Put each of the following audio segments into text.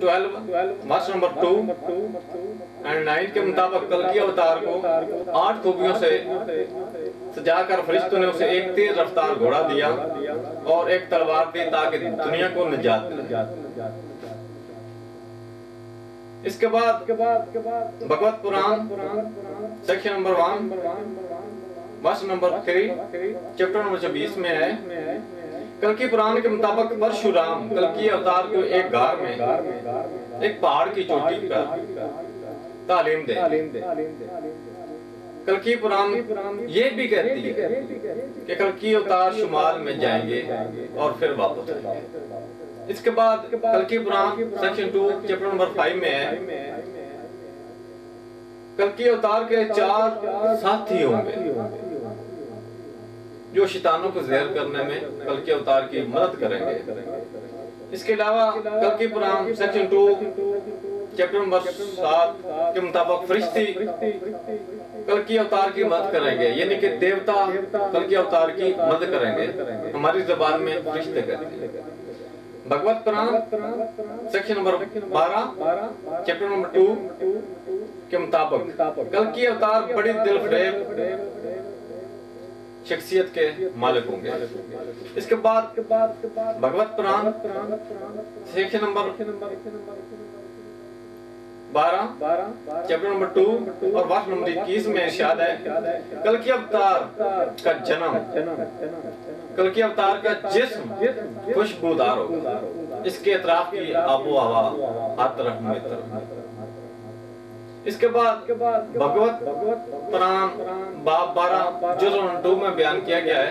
Twelve वर्ष number two and nine के मुताबिक कल की अवतार को आठ खूबियों से सजाकर फरिश्तों ने उसे एक तेज रफ्तार घोड़ा दिया और एक तलवार दी ताकि दुनिया को निजात इसके बाद Bhagwat Puran section number one वर्ष नंबर थ्री चैप्टर नंबर छब्बीस में है। कल की पुराण के मुताबिक परशुराम कल की अवतार को एक गार में, एक पहाड़ की चोटी पर तालीम दे कल की पुराण ये भी कहती है कि कल की अवतार शुमाल में जाएँगे और फिर वापस आएँगे। इसके बाद कल की Puran section two chapter number five में है। कल की अवतार के चार साथी होंगे जो शैतानों को जहर करने में कल के अवतार की मदद करेंगे। इसके अलावा कल की Puran section two chapter number सात के मुताबिक फरिश्ती कल की अवतार की मदद करेंगे। यानी कि देवता कल के अवतार की मदद करेंगे। हमारी जबान में फरिश्ते कहते हैं। भगवत पुराण सेक्शन नंबर बारह चैप्टर नंबर टू के मुताबिक कल की अवतार बड़ी दिल फरेब शख्सियत के मालिक होंगे। इसके बाद भगवत पुराण सेक्शन नंबर, बारह, चैप्टर नंबर टू और वर्ष नंबर इक्कीस में इरशाद है, कल की अवतार का जन्म, कल की अवतार का जिस्म खुशबूदार होगा। इसके अतराफ की आबो हवा हर तरफ़ में इसके बाद भगवत प्राण बाप बारह, जो टू में बयान किया गया है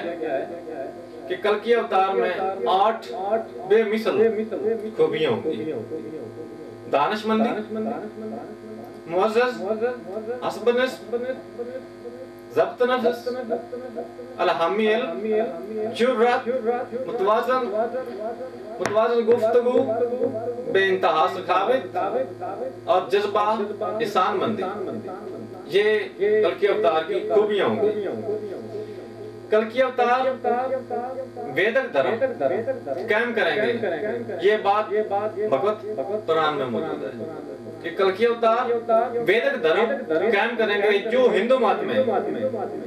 कि कल की अवतार में आठ बेमिसल खूबियाँ होंगी। दानशमंदी मुअज़्ज़ज़ मुतवाज़न। गुफ्तगू। बेइंतहा सखावत और जज्बा ईसान मंदी। ये कल के अवतार वेदक कायम करेंगे। ये बात भगवत पुराण में मौजूद है। कि कल की अवतार वेदक धर्म, कायम करेंगे जो हिंदू मत में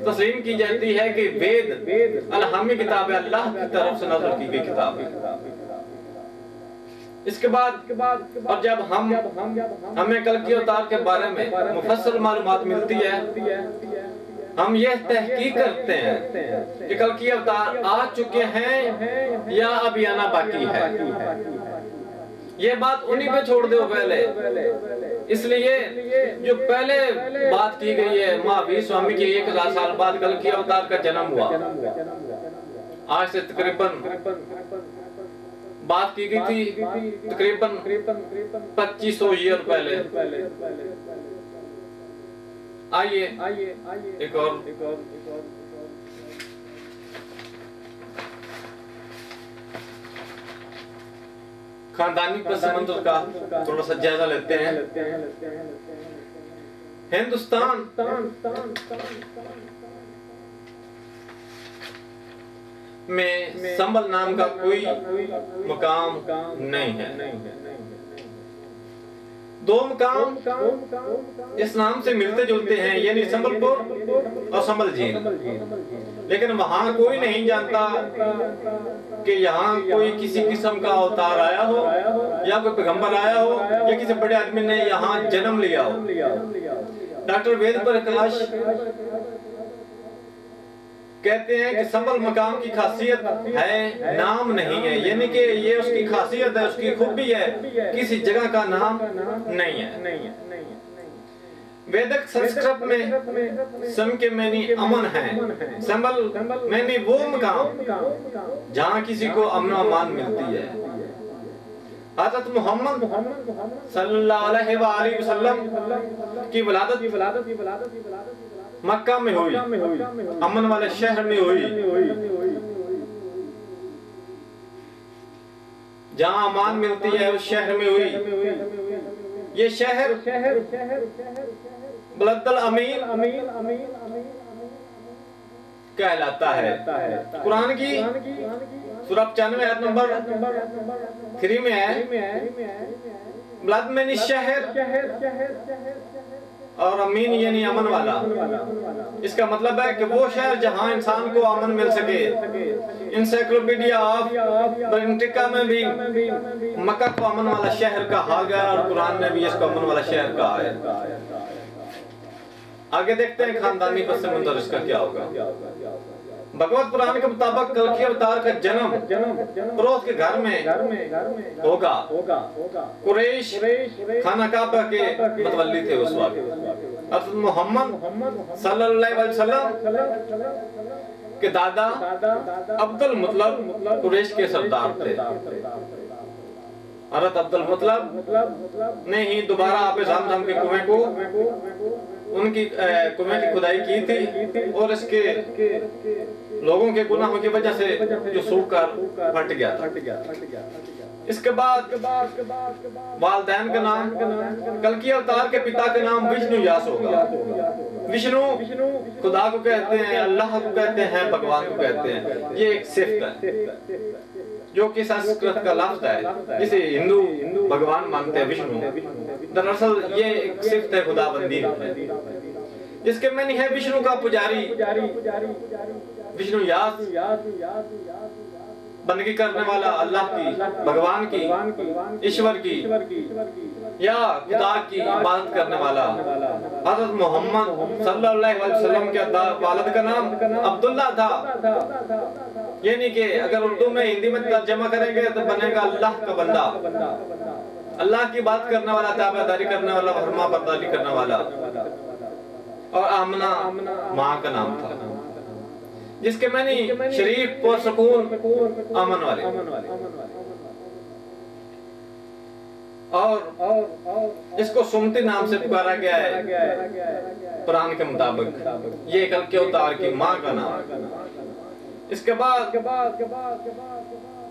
तस्लीम की जाती है कि वेद अलहमी किताब है, अल्लाह की तरफ़ से नज़र की गई किताब है। इसके बाद, और जब हम, हमें कल की अवतार के बारे में मुफस्सल मालूमात मिलती है, हम यह तहकीक करते हैं कि कल की अवतार आ चुके हैं या अभी आना बाकी है। ये बात उन्हीं पे छोड़ दो पहले। इसलिए जो पहले बात की गई है, महावीर स्वामी की एक हज़ार साल बाद कल की अवतार का जन्म हुआ। आज से तकरीबन बात की गई थी, तकरीबन पच्चीस सौ ईयर पहले। आइए आइए, एक और एक और एक और खानदानी पस मंत्र का थोड़ा सा जायजा लेते हैं। हिंदुस्तान। में संबल नाम का कोई मुकाम नहीं है। दो मुकाम इस नाम से मिलते जुलते हैं, यानी संबलपुर और संबल झील लेकिन वहाँ कोई नहीं जानता कि यहाँ कोई किसी किस्म का अवतार आया हो, या कोई पैगंबर आया हो, या किसी बड़े आदमी ने यहाँ जन्म लिया हो। डॉक्टर वेद प्रकाश कहते हैं कि संबल मकाम की खासियत है, नाम नहीं है। यानी कि ये उसकी खासियत है, उसकी खूबी है, किसी जगह का नाम नहीं है। वेदक संस्कृत में सम के मैनी अमन है। संबल मैनी वो मकाम जहाँ किसी को अमन अमान मिलती है। हज़रत मोहम्मद सल्लल्लाहु अलैहि वसल्लम की वलादत मक्का में हुई। अमन वाले शहर में हुई। जहाँ अमान मिलती है उस शहर में हुई। ये शहर बलदल अमीन अमीन अमीन कहलाता है। कुरान की सूरह पचानवे नंबर थ्री में है। ब्लद में शहर और अमीन यानी अमन वाला। इसका मतलब है कि वो शहर जहाँ इंसान को अमन मिल सके। इंसाइक्लोपीडिया ऑफ़ ब्रिटिका में भी मक्का को अमन वाला शहर कहा गया और कुरान ने भी इसको अमन वाला शहर कहा है आगे देखते हैं खानदानी पस मंजर इसका क्या होगा भगवत पुराण के मुताबिक कल के अवतार का जन्म पड़ोस के घर में होगा। कुरैश खाना काबा के मतवली थे उस वक्त। मोहम्मद सल्लल्लाहु अलैहि वसल्लम के दादा अब्दुल मतलब कुरेश के सरदार थे। हज़रत अब्दुल मतलब ने ही दोबारा आप के कुएँ को, उनकी कुएँ की खुदाई की थी और इसके लोगों के गुनाहों की वजह से जो सूख कर फट गया था। इसके बाद वालदेन का नाम कल की अवतार के पिता का नाम विष्णु यास होगा। विष्णु खुदा को कहते हैं, अल्लाह को कहते हैं, भगवान को कहते हैं। ये एक सिफ्त है। जो कि संस्कृत का लफ्ज है, जिसे हिंदू भगवान मानते हैं, विष्णु। दरअसल ये एक सिफ्त है, खुदाबंदी जिसके मैंने है विष्णु का पुजारी। विष्णु याद बंदगी करने वाला अल्लाह की, भगवान की, ईश्वर की, या खुदा की इबादत करने वाला। हज़रत मोहम्मद सल्लल्लाहु अलैहि वसल्लम के वालिद का नाम अब्दुल्ला था। यानी कि अगर उर्दू में हिंदी में तर्जमा करेंगे तो बनेगा अल्लाह का बंदा। अल्लाह की बात करने वाला, ताबेदारी करने वाला फरमा बरदारी करने वाला। और आमना, माँ का नाम था। जिसके मैंने शरीफ पुरसकून अमन वाले। और इसको सुमती नाम से पुकारा गया है। कुरान के मुताबिक। ये कल के अवतार की माँ का नाम। इसके बाद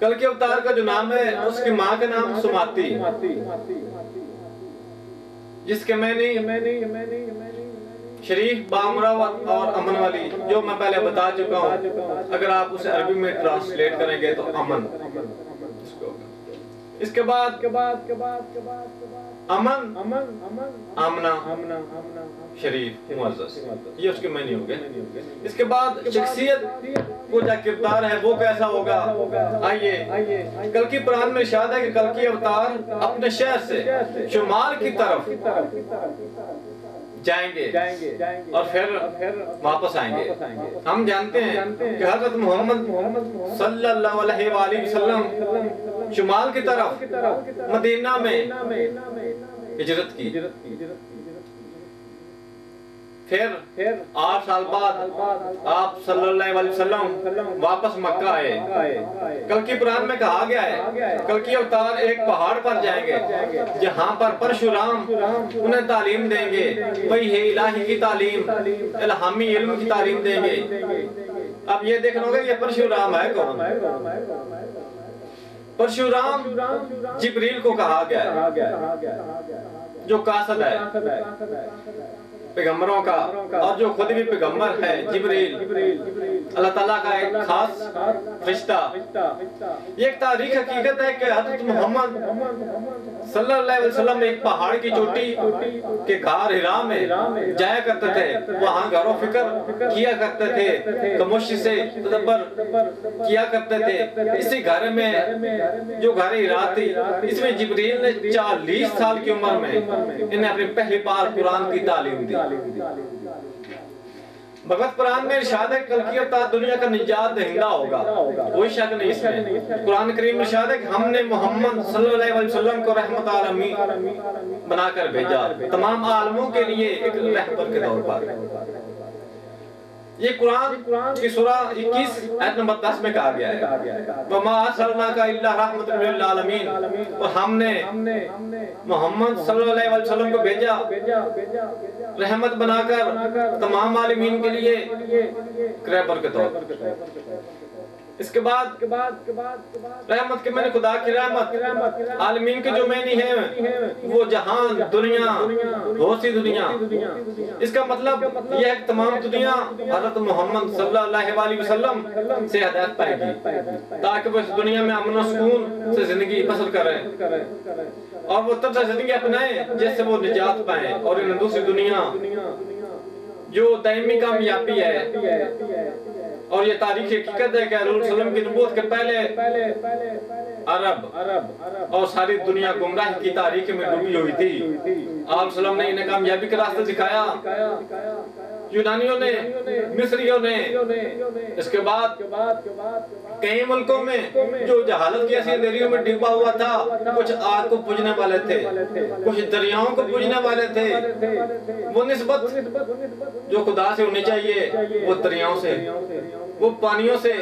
कल के अवतार का जो नाम है, उसकी माँ का नाम सुमाती। जिसके मैंने शरीफ बामरावत और अमन वाली, जो मैं पहले बता चुका हूँ। अगर आप उसे अरबी में ट्रांसलेट करेंगे तो अमन। इसके बाद, के बाद के बाद के बाद अमन अमन अमन आमना आमना आमना शरीफ मुअज्जज ये उसके मैनी हो गए। इसके बाद शख्सियत को जो किरदार है वो कैसा होगा? आइए। कल की पुराण में इरशाद है कि कल की अवतार अपने शहर से शुमाल की तरफ़ जाएँगे। और फिर वापस आएँगे। हम जानते हैं कि हज़रत मोहम्मद सल्लल्लाहु अलैहि वसल्लम शुमाल की तरफ़ मदीना में हिजरत की। फिर आठ साल बाद आप सल्लल्लाहु अलैहि वसल्लम वापस मक्का आए। कल की पुराण में कहा गया है, कल की अवतार एक पहाड़ पर जाएँगे, जहाँ पर परशुराम उन्हें तालीम देंगे, वही है इलाही की तालीम, इल्हामी इल्म की तालीम देंगे। अब ये देखना होगा ये परशुराम है कौन? परशुराम जिब्रील को कहा गया जो कासद है पैगम्बरों का और जो खुद भी पैगंबर है, जिब्रील। अल्लाह ताला का एक खास रिश्ता। ये एक तारीख हकीकत है कि हज़रत मोहम्मद सल्लल्लाहु अलैहि वसल्लम एक पहाड़ की चोटी के घर हिरा में जाया करते थे। वहाँ घरों फ़िक्र किया करते थे। खामोशी से तदब्बर किया करते थे। इसी घर में जो घर हिरा थी इसमें जिब्रील ने चालीस साल की उम्र में इन्हें अपनी पहली बार कुरान की तालीम दी। भगवत पुराण में इरशाद है कल की अवतार दुनिया का निजात दहिंदा होगा। कोई शक नहीं इसमें। कुरान करीम इरशाद है हमने मोहम्मद सल्लल्लाहु अलैहि वसल्लम को रहमत आलमी बनाकर भेजा। तमाम आलमों के लिए एक रहबर के तौर पर। ये कुरान की सूरा 21 आयत नंबर 10 में कहा गया है। वमा का इल्ला रहमतुल लिल आलमीन। और हमने मोहम्मद सल्लल्लाहु अलैहि वसल्लम को भेजा। रहमत बनाकर तमाम आलमीन के लिए क्रैपर के तौर पर। इसके बाद, के बाद के बाद के बाद। रहमत के मैंने खुदा की रहमत। आलमीन के जो मैनी है, वो जहान, दुनिया बहुत सी दुनिया। इसका मतलब यह तमाम दुनिया हज़रत मोहम्मद सल्लल्लाहु अलैहि वसल्लम से हदायत पाएगी, ताकि वो इस दुनिया में अमन सुकून से ज़िंदगी बसर करें। और वो तब से ज़िंदगी अपनाए जिससे वो निजात पाए। और इन दूसरी दुनिया जो दायमी कामयाबी है और ये तारीख हकीकत है कि सल्लम की नबूत के पहले अरब अरब और सारी दुनिया गुमराह की तारीख में डूबी हुई थी। आप ने इन्हें कामयाबी का रास्ता दिखाया। यूनानियों ने, मिस्रियों ने, इसके बाद कई मुल्कों में जो जहालत की ऐसी अंधेरियों में डूबा हुआ था, कुछ आग को पूजने वाले थे, कुछ दरियाओं को पूजने वाले थे। वो नस्बत जो खुदा से होनी चाहिए, वो दरियाओं से, वो पानियों से।